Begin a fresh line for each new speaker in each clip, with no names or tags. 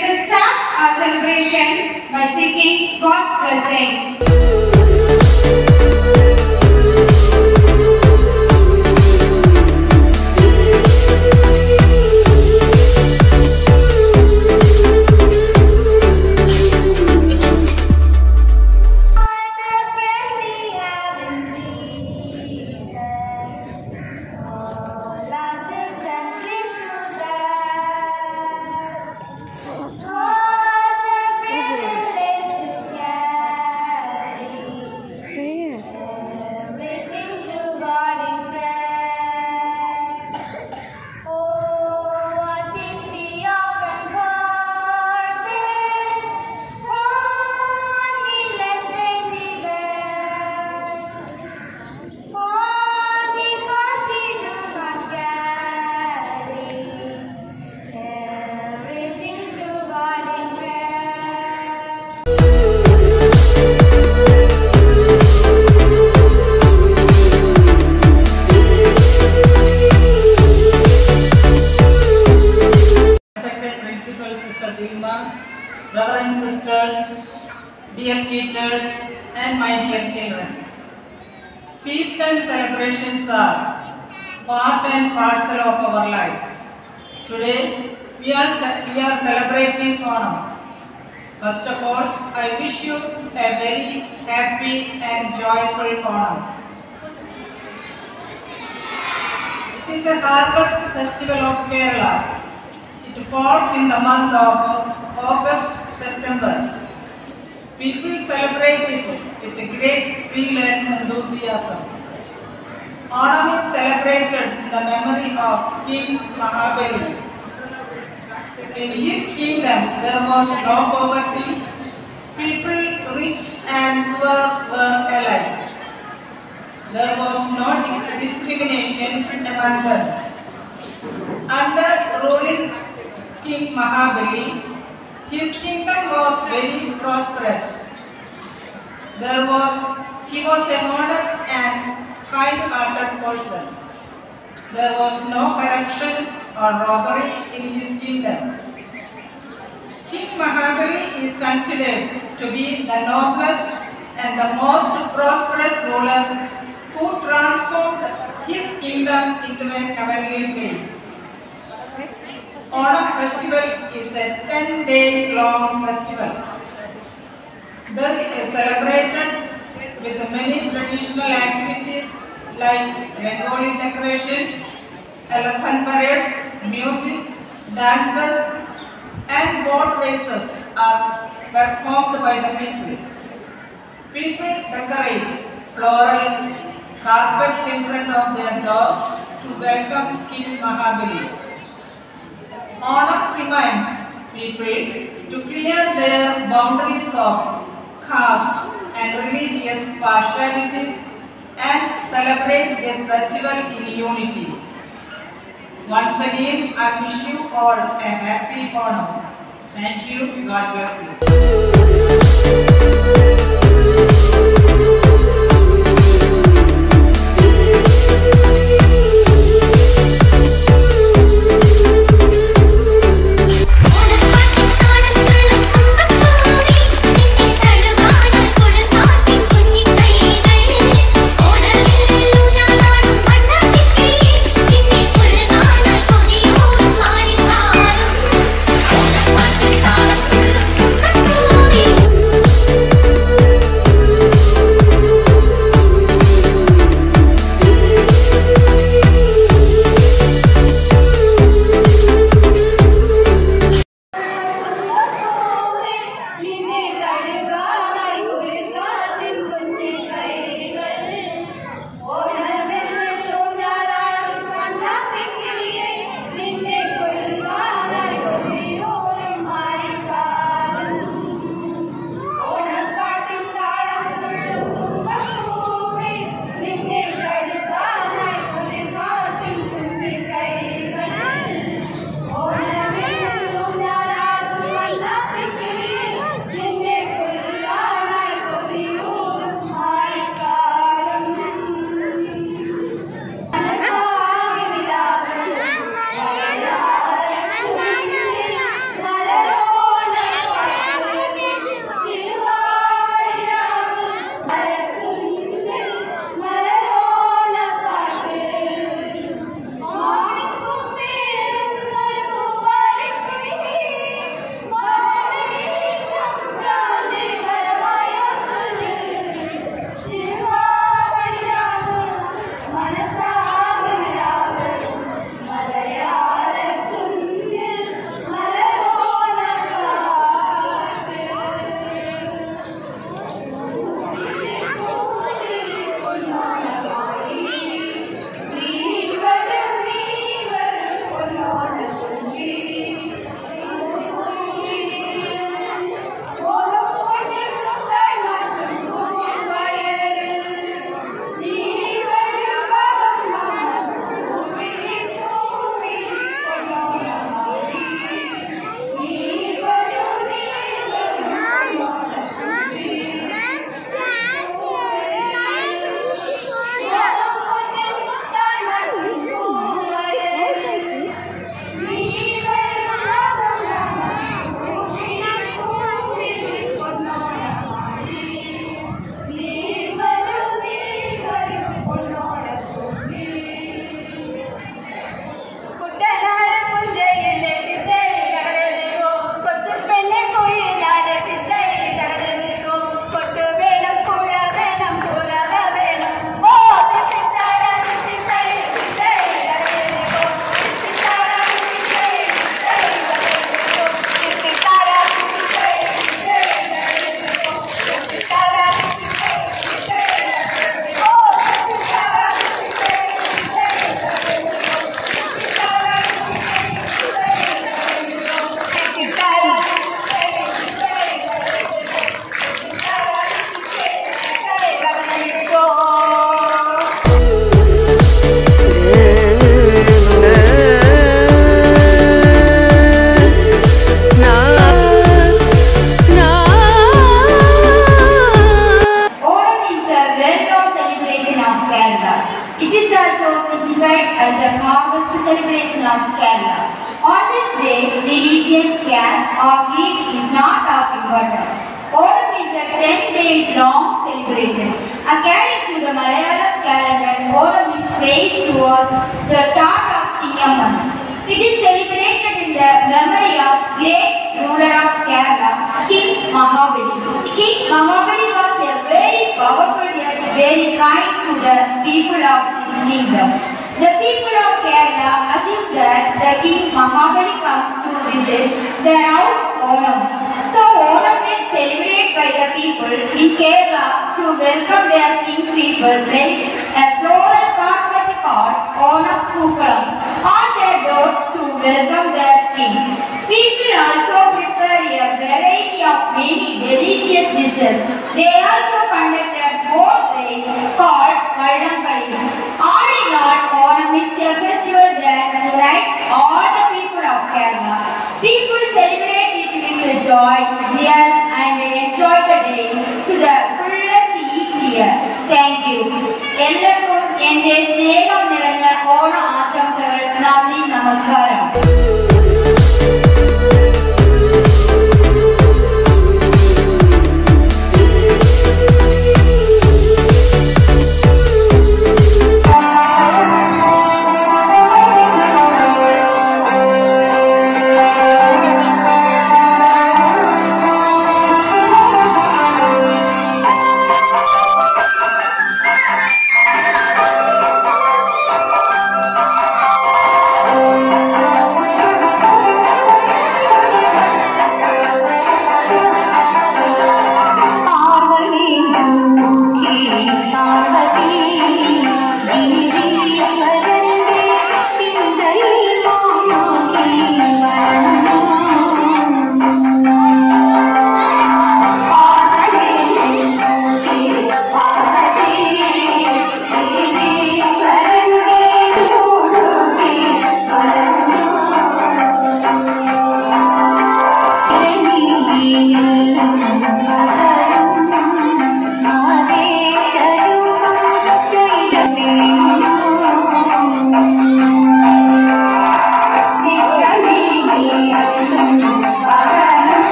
Let us start our celebration by seeking God's blessing.
Dear teachers, and my dear children. Feast and celebrations are part and parcel of our life. Today, we are, we are celebrating Onam. First of all, I wish you a very happy and joyful Onam. It is a harvest festival of Kerala. It falls in the month of August, September. People celebrate it with great zeal and enthusiasm. Onam is celebrated in the memory of King Mahabali. In his kingdom there was no poverty, people rich and poor were alike. There was no di- discrimination among them. Under ruling King Mahabali, his kingdom was very prosperous. There was, he was a modest and kind-hearted person. There was no corruption or robbery in his kingdom. King Mahabali is considered to be the noblest and the most prosperous ruler who transformed his kingdom into a heavenly place. Onam festival is a 10 days long festival. Thus is celebrated with many traditional activities like Rangoli decoration, elephant parades, music, dances and boat races are performed by the people. People decorate floral carpets in front of their doors to welcome King Mahabali. Onam reminds people to clear their boundaries of caste and religious partialities and celebrate this festival in unity. Once again, I wish you all a happy Onam. Thank you. God bless you.
Very kind to the people of his kingdom. The people of Kerala assume that the King Mahabali comes to visit their house Onam. So Onam is celebrated by the people in Kerala to welcome their king people place a floral carpet called Onam Pookalam on their door to welcome their king. People also prepare a variety of many delicious dishes. They also conduct boat race called Vallankali. All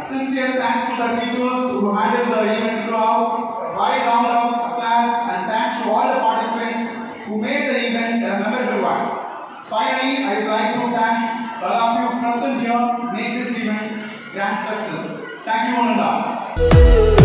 sincere thanks to the teachers who handled the event throughout. Wide round of applause and thanks to all the participants who made the event a memorable one. Finally, I would like to thank all of you present here make this event grand success. Thank you, all.